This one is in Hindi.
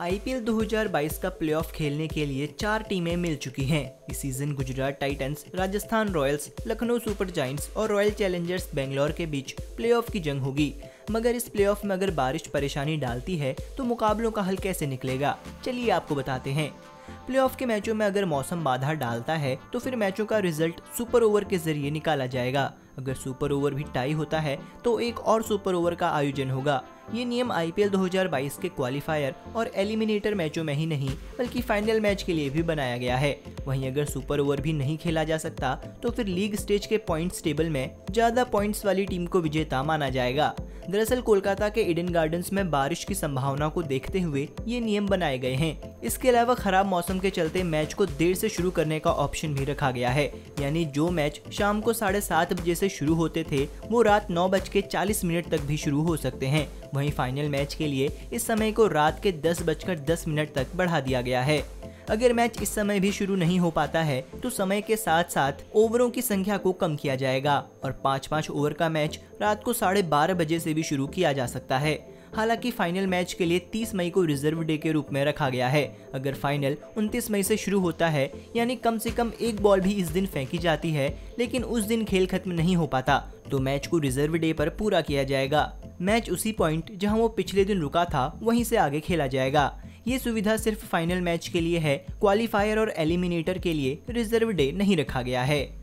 आईपीएल 2022 का प्लेऑफ खेलने के लिए चार टीमें मिल चुकी हैं। इस season Gujarat Titans, Rajasthan Royals, Lucknow Super Giants और रॉयल चैलेंजर्स बेंगलोर के बीच प्लेऑफ की जंग होगी। मगर इस प्लेऑफ में अगर बारिश परेशानी डालती है तो मुकाबलों का हल कैसे निकलेगा? चलिए आपको बताते हैं। प्लेऑफ के मैचों में अगर मौसम बाधा डालता है तो फिर मैचों का रिज़ल्ट सुपर ओवर के ज़रिए निकाला जाएगा। अगर सुपर ओवर भी टाई होता है तो एक और सुपर ओवर का आयोजन होगा। ये नियम आईपीएल 2022 के क्वालिफायर और एलिमिनेटर मैचों में ही नहीं, बल्कि फाइनल मैच के लिए भी बनाया गया है। वहीं अगर सुपर ओवर भी नहीं खेला जा सकता तो फिर लीग स्टेज के पॉइंट्स टेबल में ज़्यादा पॉइंट्स वाली टीम को विजेता माना जाएगा। दरअसल कोलकाता के इडन गार्डन्स में बारिश की संभावना को देखते हुए ये नियम बनाए गए हैं। इसके अलावा खराब मौसम के चलते मैच को देर से शुरू करने का ऑप्शन भी रखा गया है। यानी जो मैच शाम को साढ़े सात बजे से शुरू होते थे, वो रात नौ बज के चालीस मिनट तक भी शुरू हो सकते हैं। वहीं फाइनल मैच के लिए इस समय को रात के दस बजकर दस मिनट तक बढ़ा दिया गया है। अगर मैच इस समय भी शुरू नहीं हो पाता है तो समय के साथ साथ ओवरों की संख्या को कम किया जाएगा और पाँच पाँच ओवर का मैच रात को साढ़े बारह बजे से भी शुरू किया जा सकता है। हालाँकि फाइनल मैच के लिए 30 मई को रिज़र्व डे के रूप में रखा गया है। अगर फाइनल 29 मई से शुरू होता है, यानी कम से कम एक बॉल भी इस दिन फेंकी जाती है, लेकिन उस दिन खेल खत्म नहीं हो पाता तो मैच को रिज़र्व डे पर पूरा किया जाएगा। मैच उसी पॉइंट जहाँ वो पिछले दिन रुका था, वहीं से आगे खेला जाएगा। ये सुविधा सिर्फ़ फाइनल मैच के लिए है, क्वालिफायर और एलिमिनेटर के लिए रिज़र्व डे नहीं रखा गया है।